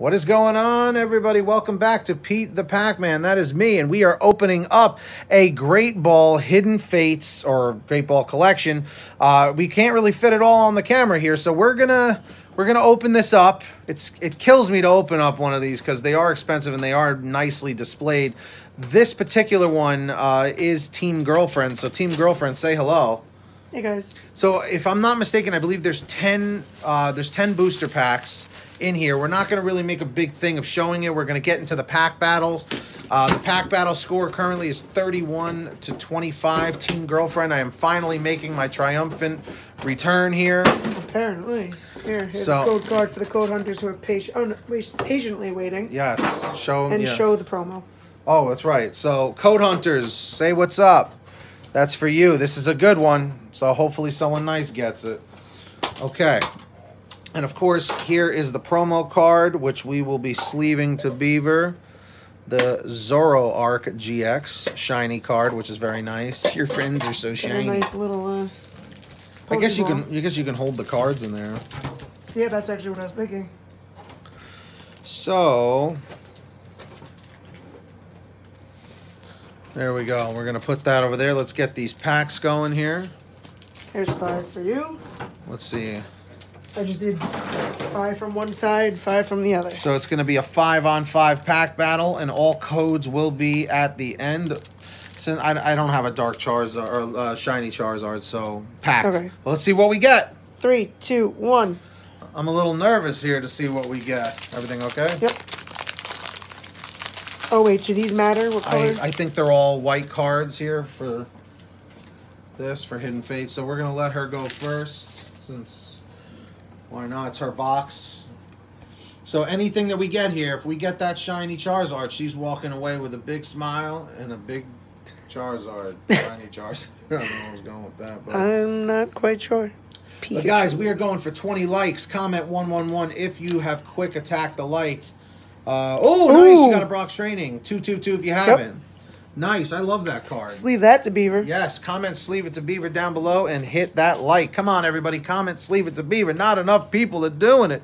What is going on, everybody? Welcome back to Pete the Packman. That is me, and we are opening up a Great Ball Hidden Fates or Great Ball Collection. Uh, we can't really fit it all on the camera here, so we're gonna we're gonna open this up. It's it kills me to open up one of these because they are expensive and they are nicely displayed. This particular one uh, is Team Girlfriend. So Team Girlfriend, say hello. Hey guys. So if I'm not mistaken, I believe there's ten uh, there's ten booster packs in here. We're not going to really make a big thing of showing it. We're going to get into the pack battles. Uh, the pack battle score currently is 31 to 25. Team Girlfriend, I am finally making my triumphant return here. Apparently. Here, here's So- the code card for the code hunters who are patient, oh, no, patiently waiting. Yes, show And yeah. show the promo. Oh, that's right. So, Code Hunters, say what's up. That's for you. This is a good one. So, hopefully, someone nice gets it. Okay. And of course, here is the promo card, which we will be sleeving to Beaver. The Zoroark GX shiny card, which is very nice. Your friends are so shiny. nice little, uh... I guess you can. I guess you can hold the cards in there. Yeah, that's actually what I was thinking. So there we go. We're gonna put that over there. Let's get these packs going here. Here's five for you. Let's see. I just did five from one side, five from the other. So it's gonna be a five on five pack battle, and all codes will be at the end. Since I, I don't have a dark Charizard or uh, shiny Charizard, so pack. Okay. Well, let's see what we get. Three, two, one. I'm a little nervous here to see what we get. Everything okay? Yep. Oh wait, do these matter? What color? I, I think they're all white cards here for this for Hidden Fate. So we're gonna let her go first since why not? It's her box. So anything that we get here, if we get that shiny Charizard, she's walking away with a big smile and a big Charizard, shiny Charizard. I don't know where I was going with that, but. I'm not quite sure. But guys, we are going for 20 likes. Comment 111 if you have quick attack the like. Uh, oh, nice. You got a Brock's training. 222 if you haven't. Nice. I love that card. Let's leave that to Beaver. Yes, comment sleeve it to Beaver down below and hit that like. Come on, everybody, comment sleeve it to Beaver. Not enough people are doing it.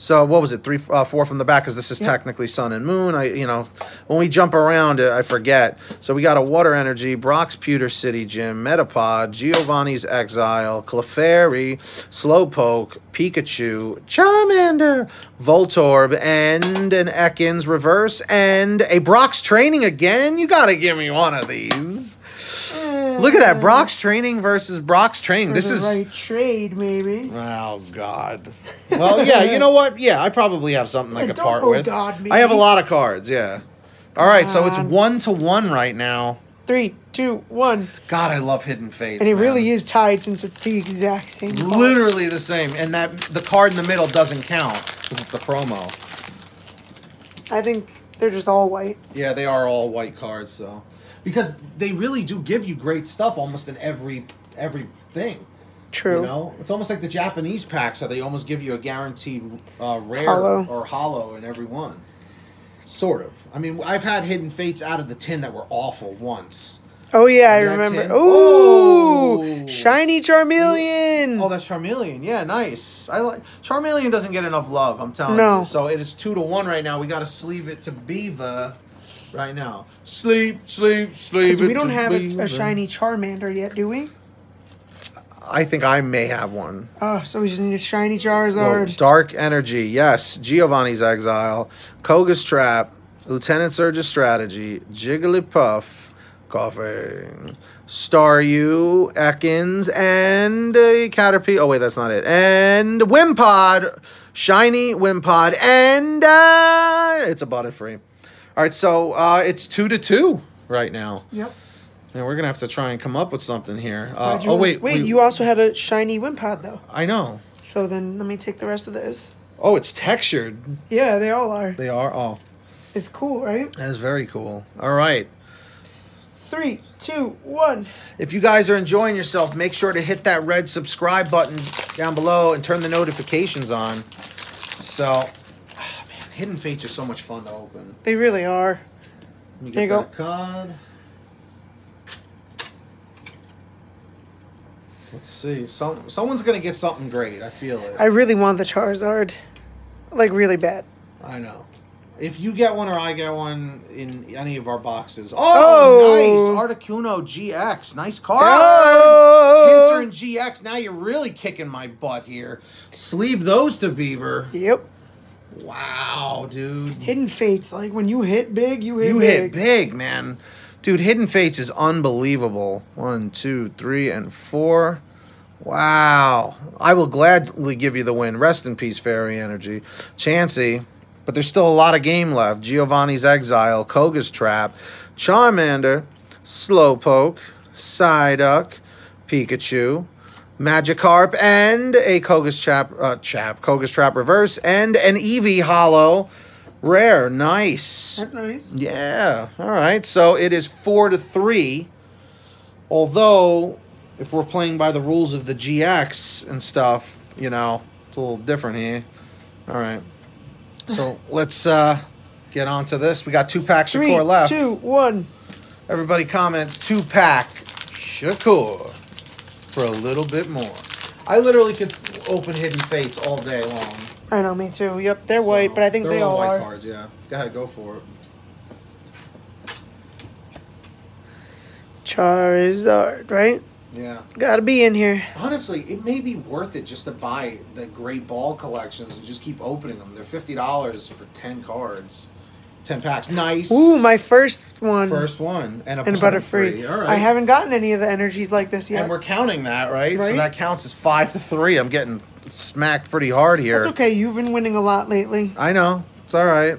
So what was it? Three, uh, four from the back because this is Yep. technically Sun and Moon. I, you know, when we jump around, I forget. So we got a Water Energy, Brock's Pewter City Gym, Metapod, Giovanni's Exile, Clefairy, Slowpoke, Pikachu, Charmander, Voltorb, and an Ekans Reverse, and a Brock's Training again. You gotta give me one of these. Look at that, Brock's Training versus Brock's Training. For This the is. right trade, maybe. Oh God. Well, yeah. You know what? Yeah, I probably have something I could don't part oh with. God me. I have a lot of cards. Yeah. All right, so it's God. one to one right now. Three, two, one. God, I love Hidden Fates. And it man. really is tied since it's the exact same. color. literally the same, and that the card in the middle doesn't count because it's a promo. I think they're just all white. Yeah, they are all white cards, so because they really do give you great stuff almost in every every thing. True. You know, it's almost like the Japanese packs how they almost give you a guaranteed uh, rare Holo. or holo in every one. Sort of. I mean, I've had hidden fates out of the tin that were awful once. Oh yeah, I remember. tin- Ooh, Oh. shiny Charmeleon. Oh, that's Charmeleon. Yeah, nice. I like Charmeleon doesn't get enough love. I'm telling No. you. So it is two to one right now. We got to sleeve it to Beaver right now. Sleep, sleep, sleep. Because we don't have a, a shiny Charmander yet, do we? I think I may have one. Oh, so we just need a shiny Whoa, Charizard. Dark Energy, yes. Giovanni's Exile, Koga's Trap, Lieutenant Surge's Strategy, Jigglypuff, Koffing, Staryu, Ekans, and a Caterpie. Oh, wait, that's not it. And Wimpod, Shiny Wimpod, and uh, it's a Butterfree. All right, so uh, it's two to two right now. Yep. And we're going to have to try and come up with something here. Uh, oh, wait. Wait, we- you also had a shiny Wimpod though. I know. So then let me take the rest of this. Oh, it's textured. Yeah, they all are. They are. all. It's cool, right? that is very cool. All right. Three, two, one. If you guys are enjoying yourself, make sure to hit that red subscribe button down below and turn the notifications on. So, Hidden Fates are so much fun to open. They really are. Let me There get you that card. Let's see. Some someone's gonna get something great. I feel it. I really want the Charizard, like really bad. I know. If you get one or I get one in any of our boxes. Oh, Oh. nice. Articuno GX. Nice card. Oh. Pinsir and GX. Now you're really kicking my butt here. Sleeve those to Beaver. Yep. Wow, dude. Hidden fates. Like when you hit big, you hit big. You big. hit big, man. Dude, Hidden Fates is unbelievable. One, two, three, and four. Wow. I will gladly give you the win. Rest in peace, Fairy Energy. Chansey. But there's still a lot of game left. Giovanni's Exile, Koga's Trap, Charmander, Slowpoke, Psyduck, Pikachu, Magikarp, and a Koga's Trap, uh, Chap, Koga's Trap Reverse, and an Eevee Holo. Rare. Nice. That's nice. Yeah. All right. So it is four to three. Although, if we're playing by the rules of the GX and stuff, you know, it's a little different here. All right. So let's uh, get on to this. We got two packs Three, Shakur left. two, one. Everybody comment two pack Shakur for a little bit more. I literally could open Hidden Fates all day long. I know, me too. Yep, they're white, but I think they're they all white are. cards. Yeah. Go ahead, go for it. Charizard, right? Yeah. Gotta be in here. Honestly, it may be worth it just to buy the great ball collections and just keep opening them. They're fifty dollars for ten cards, ten packs. Nice. Ooh, my first one. first one and a and Butterfree. All right. I haven't gotten any of the energies like this yet. And we're counting that, right? right? So that counts as five to three. I'm getting smacked pretty hard here. That's okay. You've been winning a lot lately. I know. It's all right.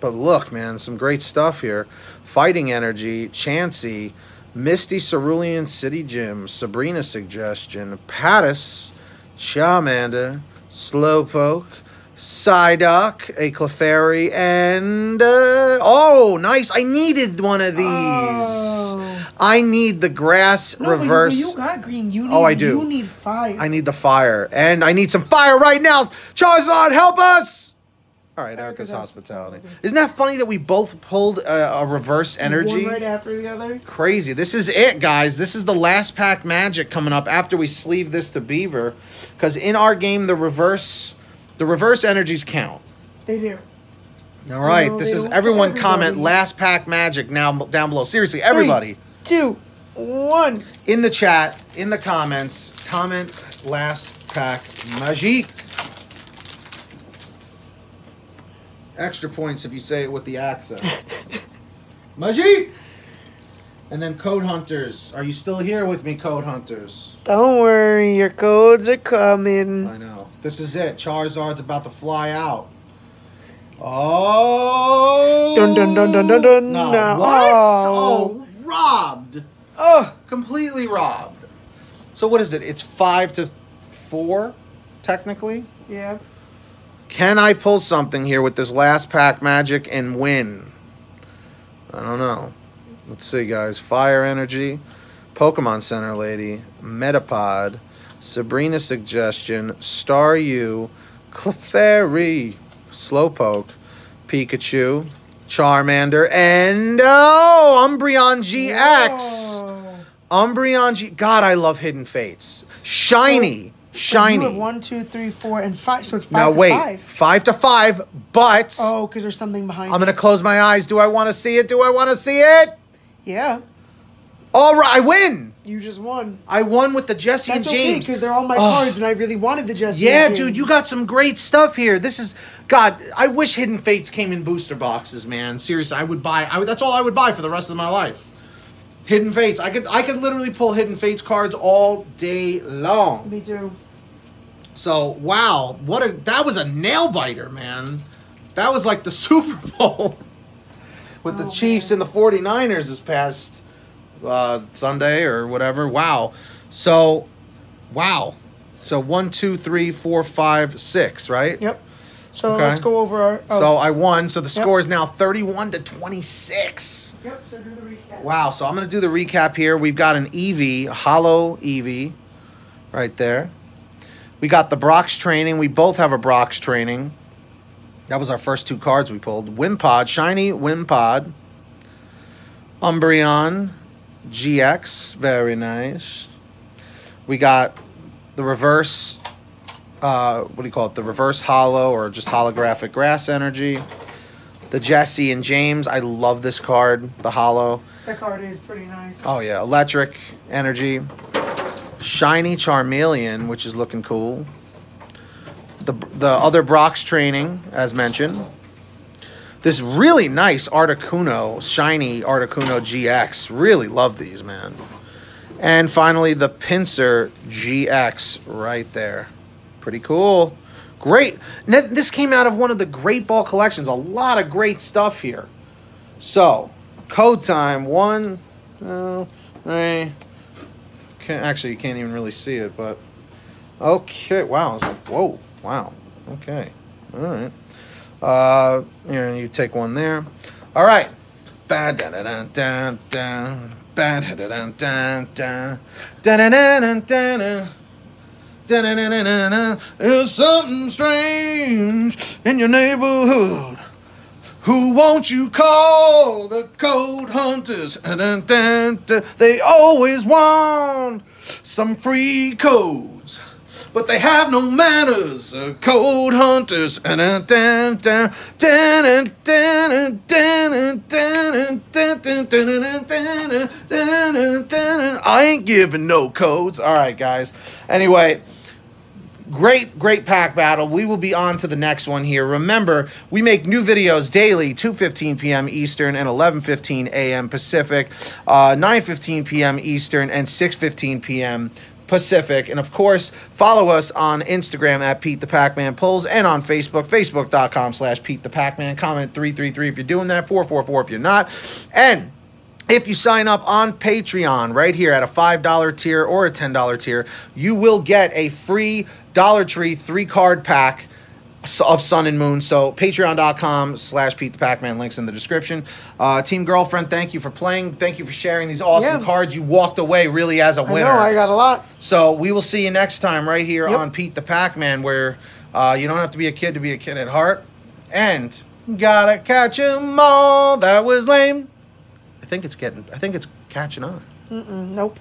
But look, man, some great stuff here. Fighting Energy, Chansey, Misty Cerulean City Gym, Sabrina Suggestion, Pattis, Charmander, Slowpoke, Psyduck, a Clefairy, and uh, oh, nice! I needed one of these. Oh. I need the grass No, but you- reverse. You, got green. You need, Oh, I do. You need fire. I need the fire, and I need some fire right now. Charizard, help us! All right, Erika's hospitality. Isn't that funny that we both pulled a, a reverse energy? One right after the other. Crazy. This is it, guys. This is the last pack magic coming up after we sleeve this to Beaver, because in our game the reverse, the reverse energies count. They do. All right, No, this is don't everyone comment last pack magic now down below. Seriously, everybody Three, two, one. in the chat, in the comments, comment last pack magique. Extra points if you say it with the accent. magique! And then Code Hunters. Are you still here with me, Code Hunters? Don't worry, your codes are coming. I know. This is it. Charizard's about to fly out. Oh! Dun, dun, dun, dun, dun, dun. No. No. What? Oh. oh, robbed. Oh, completely robbed. So what is it? It's five to four, technically. yeah. Can I pull something here with this last pack magic and win? I don't know. Let's see, guys. Fire Energy, Pokemon Center Lady, Metapod, Sabrina Suggestion, Star Staryu, Clefairy, Slowpoke, Pikachu, Charmander, and oh, Umbreon GX. Whoa. Umbreon G. God, I love Hidden Fates. Shiny, So shiny. One, two, three, four, and five. So it's five now to wait, five. five to five, but Oh, because there's something behind. I'm gonna close my eyes. Do I want to see it? Do I want to see it? Yeah, All right, I win. you just won. I won with the Jessie That's and okay James. because they're all my cards, and I really wanted the Jessie. yeah, and dude, you got some great stuff here. This is God. I wish Hidden Fates came in booster boxes, man. Seriously, I would buy. I would, that's all I would buy for the rest of my life. Hidden Fates. I could. I could literally pull Hidden Fates cards all day long. Me too. So wow, what a that was a nail biter, man. That was like the Super Bowl with the Oh, Chiefs and the 49ers this past uh, Sunday or whatever. Wow. So wow. So one, two, three, four, five, six, right? Yep. So Okay. let's go over our. Oh. So I won. So the Yep. score is now 31 to 26. Yep. So do the recap. Wow. So I'm going to do the recap here. We've got an Eevee, holo Eevee, right there. We got the Brock's training. We both have a Brock's training. That was our first two cards we pulled. Wimpod, shiny Wimpod. Umbreon, GX, very nice. We got the reverse uh, what do you call it? The reverse holo or just holographic grass energy. The Jessie and James. I love this card. The holo. That card is pretty nice. Oh yeah, electric energy. Shiny Charmeleon, which is looking cool. The the other Brock's training, as mentioned. This really nice Articuno, shiny Articuno GX. Really love these, man. And finally, the Pinsir GX right there. Pretty cool. Great. Now, This came out of one of the great ball collections. A lot of great stuff here. So, code time one, two, three. Can't, actually, you can't even really see it, but okay. Wow. It's like, whoa. Wow. Okay. All right. Uh, yeah, you take one there. All right. Ba. There's something strange in your neighborhood. Who won't you call the code hunters? They always want some free codes, but they have no manners. Uh, cold hunters. I ain't giving no codes. All right, guys. Anyway great, great pack battle. We will be on to the next one here. Remember, we make new videos daily, 2.15 p.m. Eastern and 11.15 a.m. Pacific, uh, 9.15 p.m. Eastern and 6.15 p.m pacific. And of course follow us on instagram at pete the packman pulls and on facebook facebook.com slash pete the packman. Comment 333 if you're doing that. 444 if you're not. And if you sign up on Patreon right here at a $5 tier or a $10 tier, you will get a free Dollar Tree three card pack of Sun and Moon. So patreon.com slash Pete the Packman. Links in the description. Uh, Team Girlfriend, thank you for playing. Thank you for sharing these awesome Yeah. cards. You walked away really as a winner. know, I got a lot. So we will see you next time right here Yep. on Pete the Packman, where uh, you don't have to be a kid to be a kid at heart. And gotta catch 'em all. That was lame. I think it's getting. I think it's catching on. Mm-mm, nope.